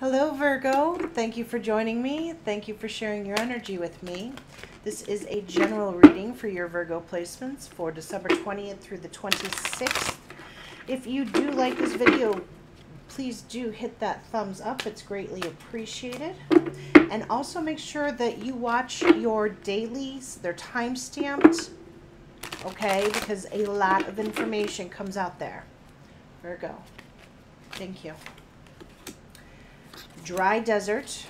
Hello, Virgo. Thank you for joining me. Thank you for sharing your energy with me. This is a general reading for your Virgo placements for December 20th through the 26th. If you do like this video, please do hit that thumbs up. It's greatly appreciated. And also make sure that you watch your dailies. They're time stamped, okay? Because a lot of information comes out there. Virgo. Thank you dry desert,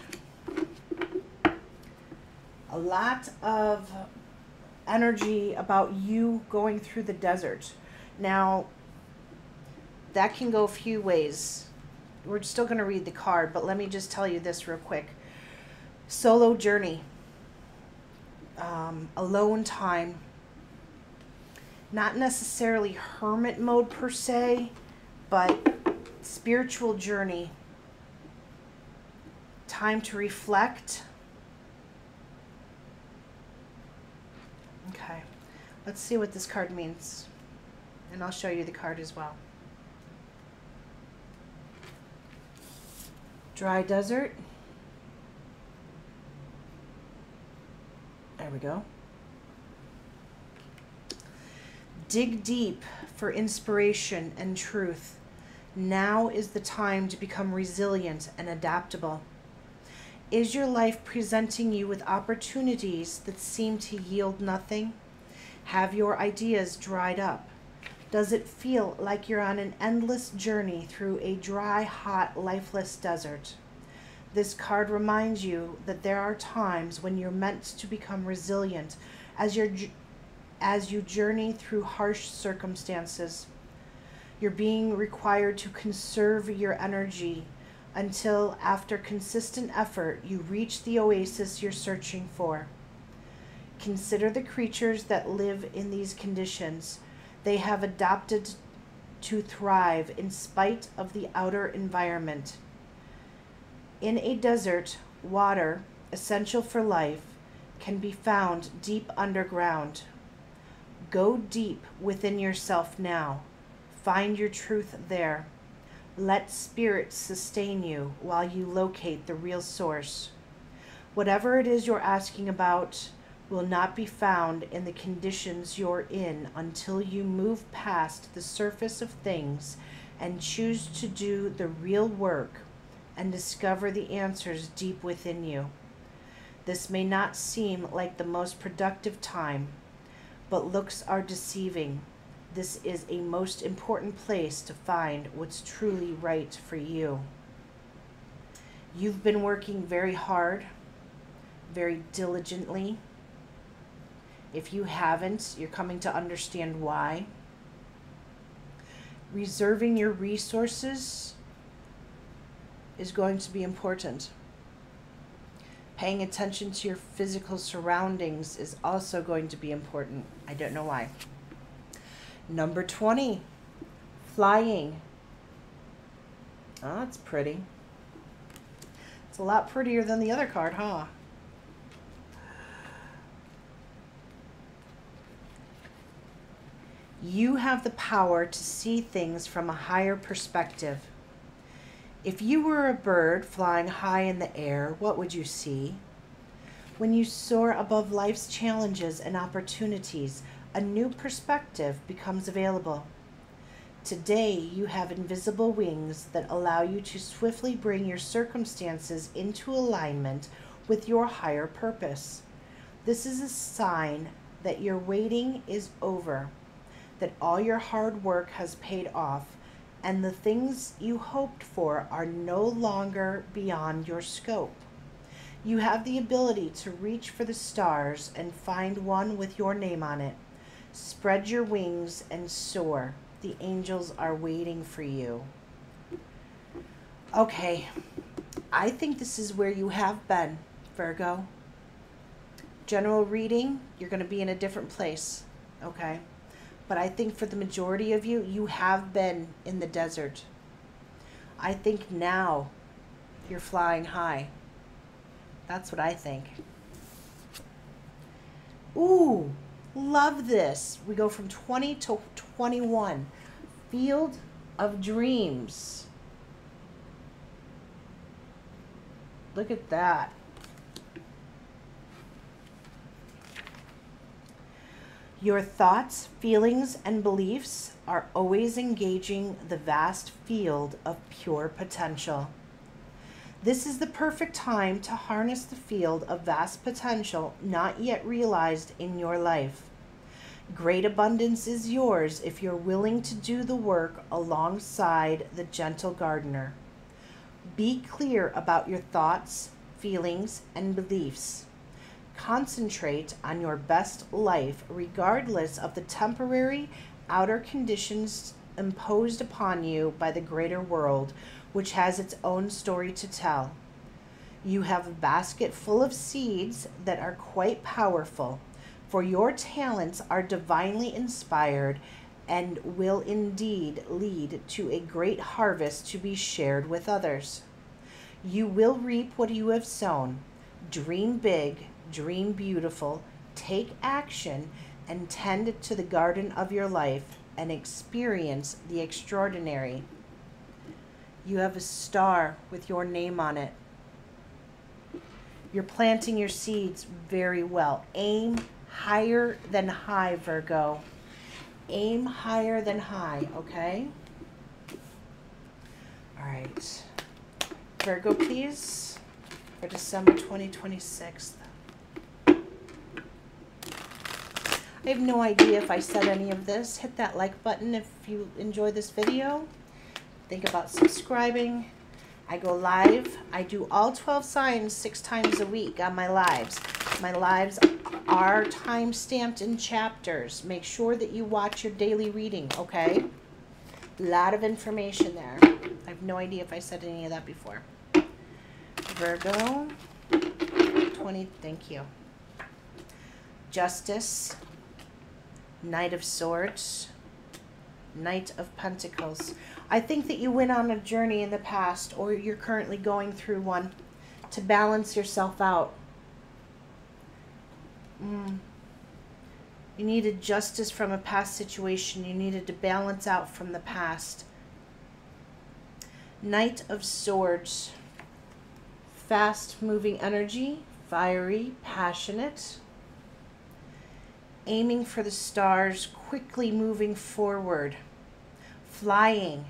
a lot of energy about you going through the desert. Now, that can go a few ways. We're still going to read the card, but let me just tell you this real quick. Solo journey, um, alone time, not necessarily hermit mode per se, but spiritual journey time to reflect. Okay, let's see what this card means. And I'll show you the card as well. Dry desert. There we go. Dig deep for inspiration and truth. Now is the time to become resilient and adaptable. Is your life presenting you with opportunities that seem to yield nothing? Have your ideas dried up? Does it feel like you're on an endless journey through a dry, hot, lifeless desert? This card reminds you that there are times when you're meant to become resilient as, you as you journey through harsh circumstances. You're being required to conserve your energy until, after consistent effort, you reach the oasis you're searching for. Consider the creatures that live in these conditions. They have adapted to thrive in spite of the outer environment. In a desert, water, essential for life, can be found deep underground. Go deep within yourself now. Find your truth there. Let spirit sustain you while you locate the real source. Whatever it is you're asking about will not be found in the conditions you're in until you move past the surface of things and choose to do the real work and discover the answers deep within you. This may not seem like the most productive time, but looks are deceiving this is a most important place to find what's truly right for you. You've been working very hard, very diligently. If you haven't, you're coming to understand why. Reserving your resources is going to be important. Paying attention to your physical surroundings is also going to be important. I don't know why. Number 20, flying. Ah, oh, that's pretty. It's a lot prettier than the other card, huh? You have the power to see things from a higher perspective. If you were a bird flying high in the air, what would you see? When you soar above life's challenges and opportunities, a new perspective becomes available. Today, you have invisible wings that allow you to swiftly bring your circumstances into alignment with your higher purpose. This is a sign that your waiting is over, that all your hard work has paid off, and the things you hoped for are no longer beyond your scope. You have the ability to reach for the stars and find one with your name on it. Spread your wings and soar. The angels are waiting for you. Okay, I think this is where you have been, Virgo. General reading, you're going to be in a different place, okay? But I think for the majority of you, you have been in the desert. I think now you're flying high. That's what I think. Ooh, Love this. We go from 20 to 21. Field of Dreams. Look at that. Your thoughts, feelings, and beliefs are always engaging the vast field of pure potential. This is the perfect time to harness the field of vast potential not yet realized in your life. Great abundance is yours if you're willing to do the work alongside the gentle gardener. Be clear about your thoughts, feelings, and beliefs. Concentrate on your best life regardless of the temporary outer conditions imposed upon you by the greater world, which has its own story to tell. You have a basket full of seeds that are quite powerful, for your talents are divinely inspired and will indeed lead to a great harvest to be shared with others. You will reap what you have sown. Dream big, dream beautiful, take action, and tend to the garden of your life and experience the extraordinary. You have a star with your name on it. You're planting your seeds very well. Aim higher than high, Virgo. Aim higher than high, okay? All right. Virgo, please, for December 2026. I have no idea if I said any of this. Hit that like button if you enjoy this video. Think about subscribing. I go live. I do all 12 signs six times a week on my lives. My lives are time stamped in chapters. Make sure that you watch your daily reading, okay? A lot of information there. I have no idea if I said any of that before. Virgo, 20, thank you. Justice, Knight of Swords, Knight of Pentacles. I think that you went on a journey in the past or you're currently going through one to balance yourself out. Mm. You needed justice from a past situation. You needed to balance out from the past. Knight of Swords. Fast moving energy, fiery, passionate aiming for the stars, quickly moving forward, flying.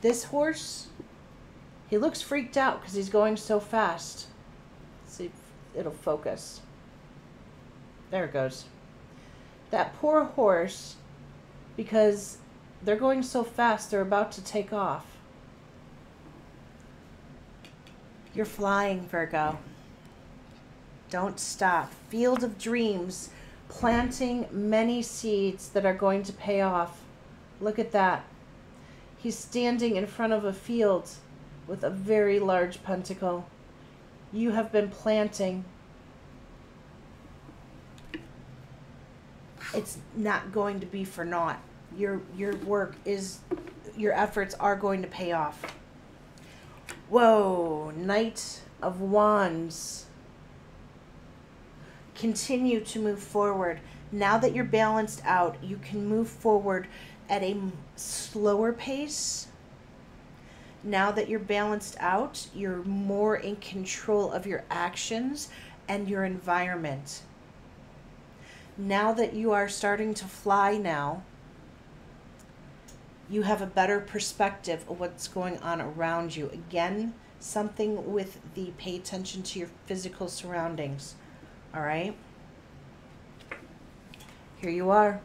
This horse, he looks freaked out because he's going so fast. Let's see if it'll focus. There it goes. That poor horse, because they're going so fast, they're about to take off. You're flying, Virgo. Don't stop. Field of dreams, planting many seeds that are going to pay off. Look at that. He's standing in front of a field with a very large pentacle. You have been planting. It's not going to be for naught. Your your work is your efforts are going to pay off. Whoa, Knight of Wands continue to move forward. Now that you're balanced out, you can move forward at a slower pace. Now that you're balanced out, you're more in control of your actions and your environment. Now that you are starting to fly now, you have a better perspective of what's going on around you. Again, something with the pay attention to your physical surroundings. All right. Here you are.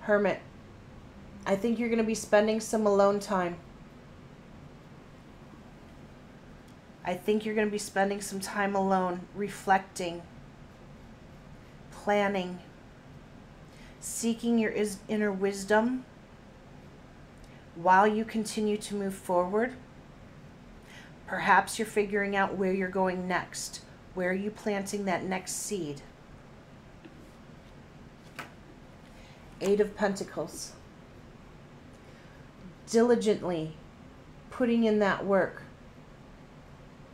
Hermit. I think you're going to be spending some alone time. I think you're going to be spending some time alone, reflecting, planning, seeking your inner wisdom while you continue to move forward. Perhaps you're figuring out where you're going next. Where are you planting that next seed? Eight of Pentacles. Diligently putting in that work.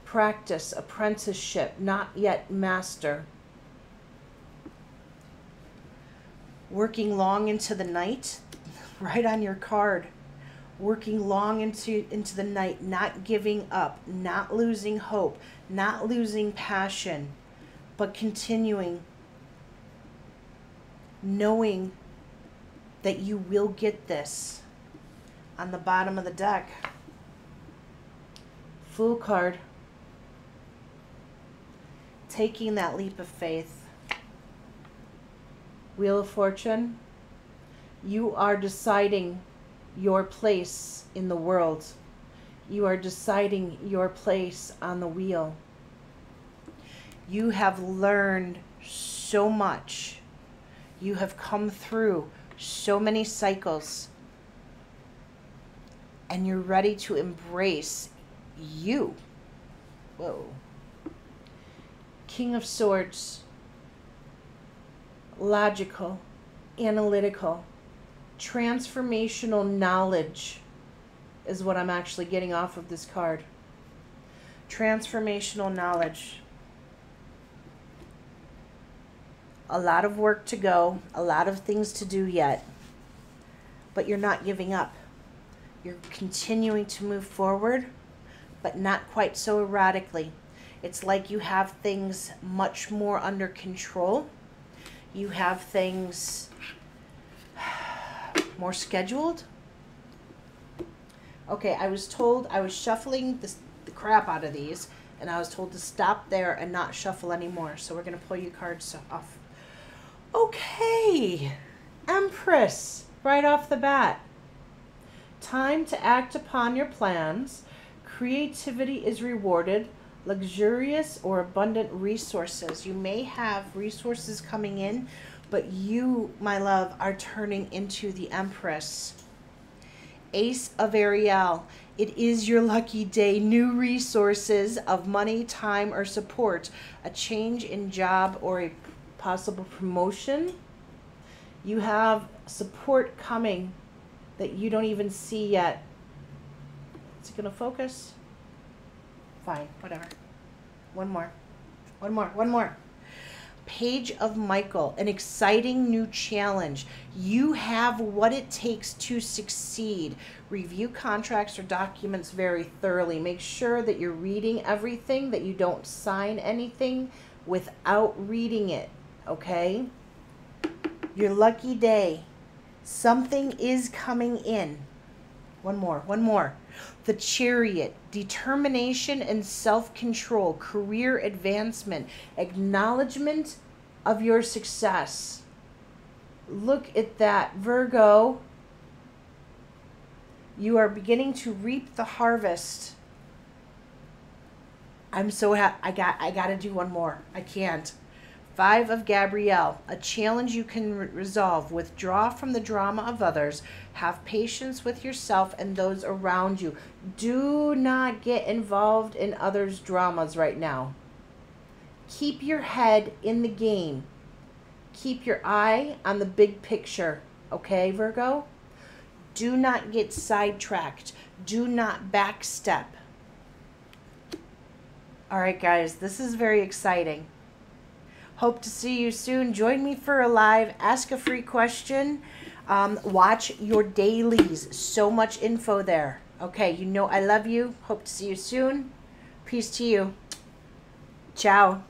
Practice, apprenticeship, not yet master. Working long into the night, right on your card. Working long into into the night, not giving up, not losing hope, not losing passion, but continuing knowing that you will get this on the bottom of the deck. Fool card. Taking that leap of faith. Wheel of Fortune. You are deciding your place in the world. You are deciding your place on the wheel. You have learned so much. You have come through so many cycles. And you're ready to embrace you. Whoa. King of Swords. Logical, analytical, transformational knowledge is what I'm actually getting off of this card. Transformational knowledge. A lot of work to go, a lot of things to do yet, but you're not giving up. You're continuing to move forward, but not quite so erratically. It's like you have things much more under control. You have things more scheduled. Okay, I was told I was shuffling the crap out of these, and I was told to stop there and not shuffle anymore. So we're going to pull you cards off. Okay, Empress, right off the bat. Time to act upon your plans. Creativity is rewarded. Luxurious or abundant resources. You may have resources coming in but you, my love, are turning into the Empress. Ace of Ariel. It is your lucky day. New resources of money, time, or support. A change in job or a possible promotion. You have support coming that you don't even see yet. Is it going to focus? Fine, whatever. One more. One more. One more. Page of Michael, an exciting new challenge. You have what it takes to succeed. Review contracts or documents very thoroughly. Make sure that you're reading everything, that you don't sign anything without reading it, okay? Your lucky day. Something is coming in. One more, one more. The chariot, determination and self control, career advancement, acknowledgement of your success. Look at that, Virgo. You are beginning to reap the harvest. I'm so happy. I got I got to do one more. I can't. Five of Gabriel, a challenge you can re- resolve. Withdraw from the drama of others. Have patience with yourself and those around you. Do not get involved in others' dramas right now. Keep your head in the game. Keep your eye on the big picture. Okay, Virgo? Do not get sidetracked. Do not backstep. All right, guys, this is very exciting. Hope to see you soon. Join me for a live Ask a Free Question. Um, watch your dailies. So much info there. Okay, you know I love you. Hope to see you soon. Peace to you. Ciao.